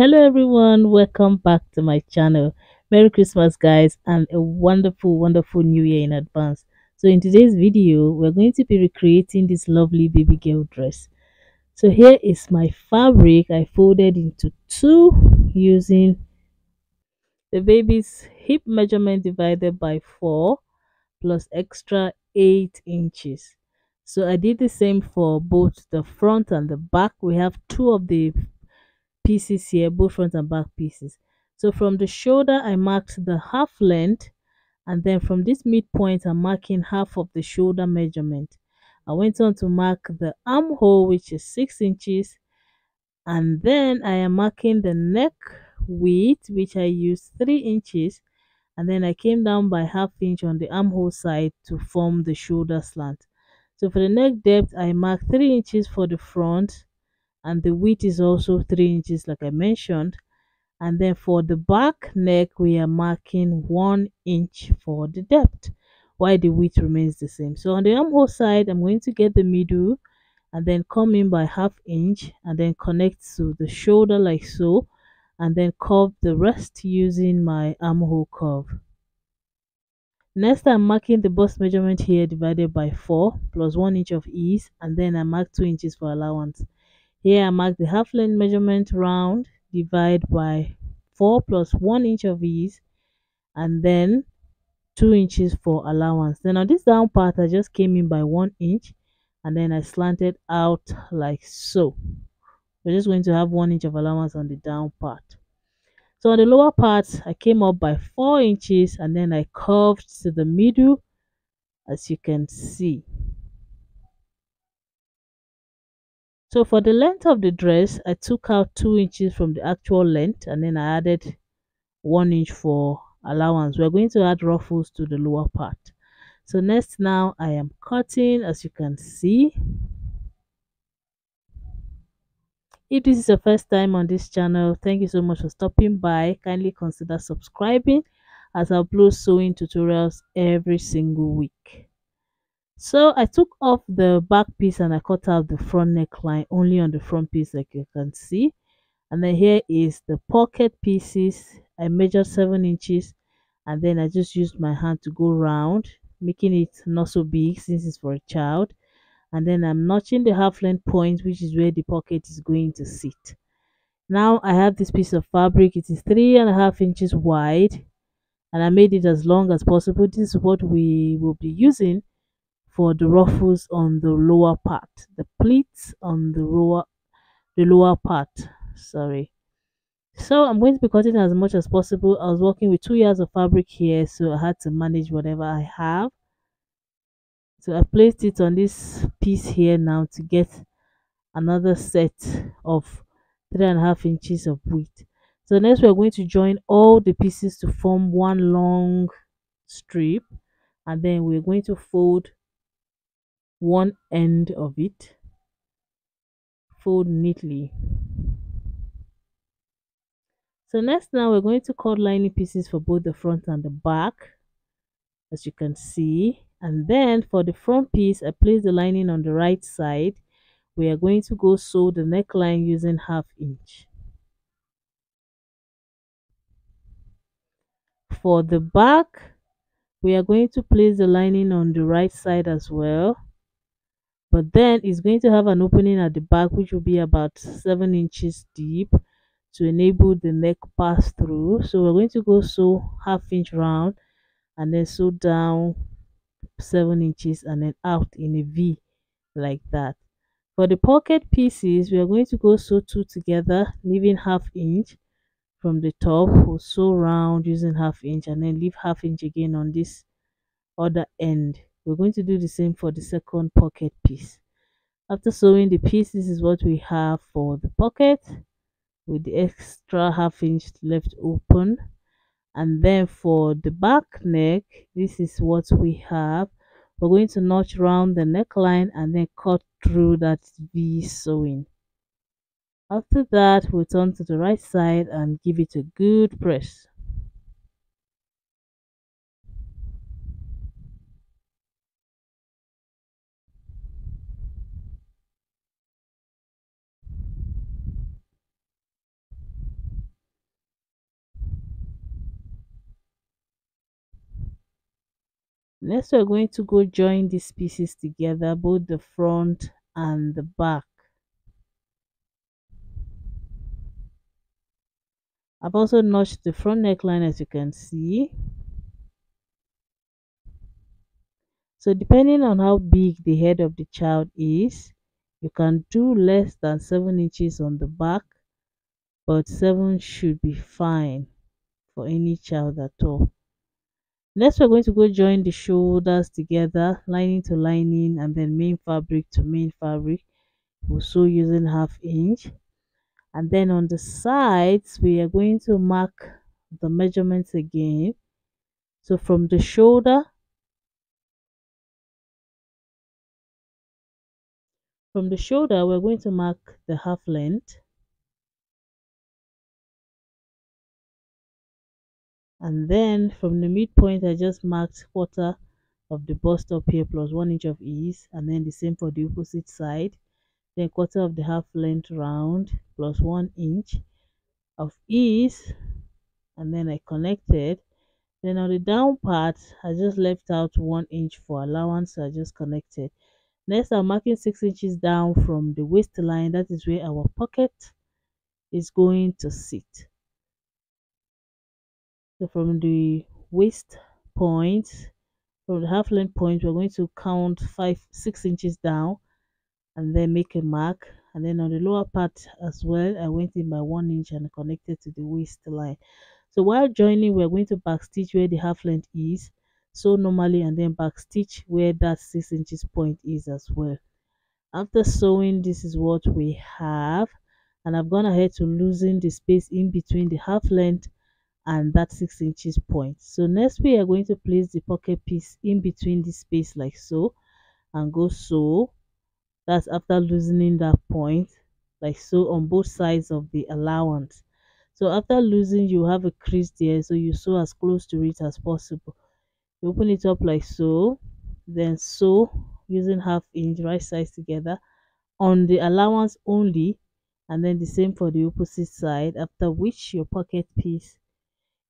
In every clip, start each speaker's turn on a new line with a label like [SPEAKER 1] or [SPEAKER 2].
[SPEAKER 1] Hello everyone, welcome back to my channel. Merry Christmas guys and a wonderful wonderful new year in advance. So in today's video, we're going to be recreating this lovely baby girl dress. So here is my fabric I folded into two using the baby's hip measurement divided by 4 plus extra 8 inches. So I did the same for both the front and the back. We have two of the pieces here both front and back pieces. So from the shoulder i marked the half length and then from this midpoint i'm marking half of the shoulder measurement. I went on to mark the armhole which is six inches and then i am marking the neck width which i used three inches and then i came down by half inch on the armhole side to form the shoulder slant. So for the neck depth i marked three inches for the front and the width is also 3 inches like I mentioned. And then for the back neck we are marking 1 inch for the depth while the width remains the same. So on the armhole side I'm going to get the middle and then come in by half inch and then connect to the shoulder like so and then curve the rest using my armhole curve. Next, I'm marking the bust measurement here divided by 4 plus 1 inch of ease and then I mark 2 inches for allowance. Here I mark the half length measurement round, divide by 4 plus 1 inch of ease, and then 2 inches for allowance. Then on this down part, I just came in by 1 inch, and then I slanted out like so. We're just going to have 1 inch of allowance on the down part. So on the lower part, I came up by 4 inches, and then I curved to the middle, as you can see. So for the length of the dress, I took out 2 inches from the actual length and then I added 1 inch for allowance. We're going to add ruffles to the lower part. So next now I am cutting as you can see. If this is your first time on this channel, thank you so much for stopping by. Kindly consider subscribing as I upload sewing tutorials every single week. So I took off the back piece and I cut out the front neckline only on the front piece like you can see. And then here is the pocket pieces. I measured 7 inches and then I just used my hand to go round making it not so big since it's for a child. And then I'm notching the half length point which is where the pocket is going to sit. Now I have this piece of fabric. It is three and a half inches wide and I made it as long as possible. This is what we will be using for the ruffles on the lower part the pleats on the lower the lower part sorry. So i'm going to be cutting as much as possible. I was working with two yards of fabric here so i had to manage whatever i have. So i placed it on this piece here now to get another set of three and a half inches of width. So next we're going to join all the pieces to form one long strip and then we're going to fold one end of it fold neatly. So next now we're going to cut lining pieces for both the front and the back as you can see. And then for the front piece i place the lining on the right side. We are going to go sew the neckline using half inch. For the back we are going to place the lining on the right side as well but then it's going to have an opening at the back which will be about seven inches deep to enable the neck pass through. So we're going to go sew half inch round and then sew down seven inches and then out in a v like that. For the pocket pieces we are going to go sew two together leaving half inch from the top. We'll sew round using half inch and then leave half inch again on this other end we're going to do the same for the second pocket piece. After sewing the piece this is what we have for the pocket with the extra half inch left open. And then for the back neck this is what we have. We're going to notch around the neckline and then cut through that v sewing. After that we'll turn to the right side and give it a good press next we're going to go join these pieces together both the front and the back. I've also notched the front neckline as you can see. So depending on how big the head of the child is you can do less than 7 inches on the back but 7 should be fine for any child at all Next, we're going to go join the shoulders together, lining to lining, and then main fabric to main fabric. We'll sew using half inch. And then on the sides, we are going to mark the measurements again. So from the shoulder, from the shoulder, we're going to mark the half length. And then from the midpoint I just marked quarter of the bust up here plus one inch of ease and then the same for the opposite side. Then quarter of the half length round plus one inch of ease and then I connected. Then on the down part I just left out one inch for allowance so I just connected. Next I'm marking six inches down from the waistline. That is where our pocket is going to sit so from the waist point from the half length point we're going to count five six inches down and then make a mark. And then on the lower part as well i went in by one inch and connected to the waistline. So while joining we're going to back stitch where the half length is. So normally and then back stitch where that six inches point is as well. After sewing this is what we have. And i've gone ahead to loosen the space in between the half length and that six inches point. So next we are going to place the pocket piece in between the space like so and go sew. That's after loosening that point like so on both sides of the allowance. So after losing you have a crease there so you sew as close to it as possible. You open it up like so then sew using half inch right sides together on the allowance only and then the same for the opposite side after which your pocket piece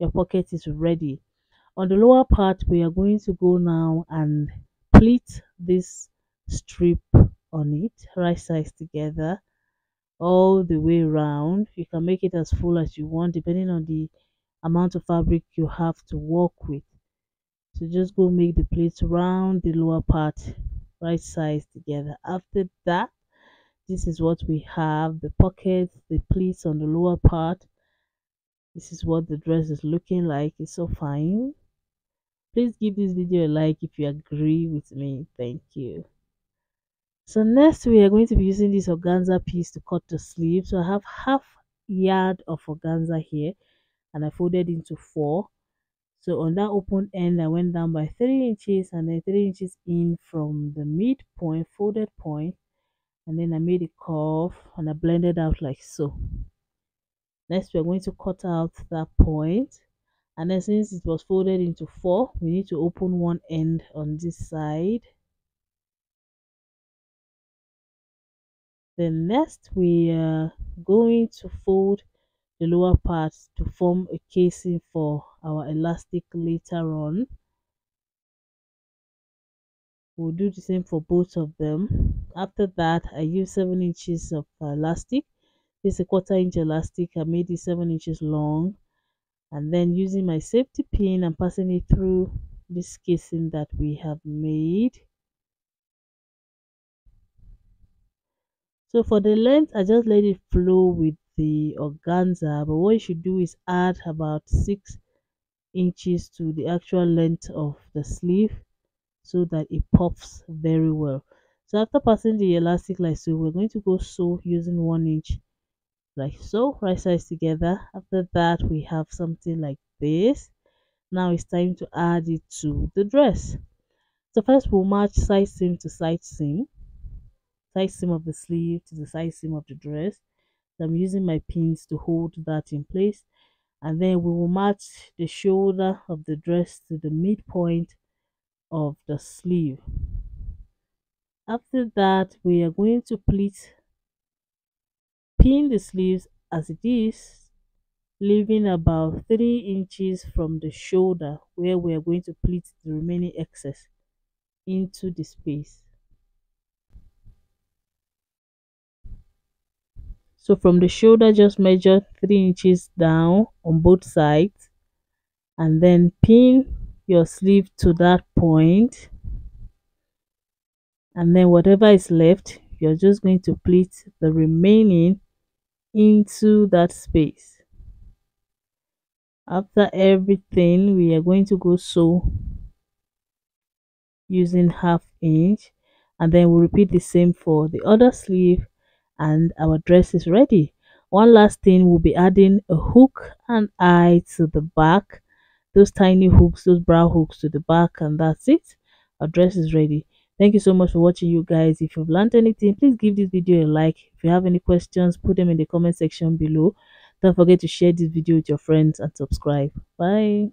[SPEAKER 1] your pocket is ready. On the lower part we are going to go now and pleat this strip on it right sides together all the way around you can make it as full as you want depending on the amount of fabric you have to work with. So just go make the pleats round the lower part right sides together. After that this is what we have the pockets the pleats on the lower part this is what the dress is looking like. It's so fine. Please give this video a like if you agree with me. Thank you. So next we are going to be using this organza piece to cut the sleeve. So i have half yard of organza here and i folded into four. So on that open end i went down by three inches and then three inches in from the midpoint folded point and then i made a curve and i blended out like so next we're going to cut out that point. And then since it was folded into four we need to open one end on this side. Then next we are going to fold the lower part to form a casing for our elastic later on. We'll do the same for both of them. After that i use seven inches of uh, elastic this is a quarter inch elastic. I made it seven inches long. And then using my safety pin i'm passing it through this casing that we have made. So for the length i just let it flow with the organza. But what you should do is add about six inches to the actual length of the sleeve so that it pops very well. So after passing the elastic like so we're going to go sew using one inch like so right sides together. After that we have something like this. Now it's time to add it to the dress. So first we'll match side seam to side seam. Side seam of the sleeve to the side seam of the dress. So i'm using my pins to hold that in place. And then we will match the shoulder of the dress to the midpoint of the sleeve. After that we are going to pleat pin the sleeves as it is leaving about 3 inches from the shoulder where we are going to pleat the remaining excess into the space. So from the shoulder just measure three inches down on both sides and then pin your sleeve to that point. And then whatever is left you're just going to pleat the remaining into that space. After everything we are going to go sew using half inch and then we'll repeat the same for the other sleeve and our dress is ready. One last thing we'll be adding a hook and eye to the back. Those tiny hooks those brow hooks to the back and that's it. Our dress is ready thank you so much for watching you guys. If you've learned anything please give this video a like. If you have any questions put them in the comment section below. Don't forget to share this video with your friends and subscribe. Bye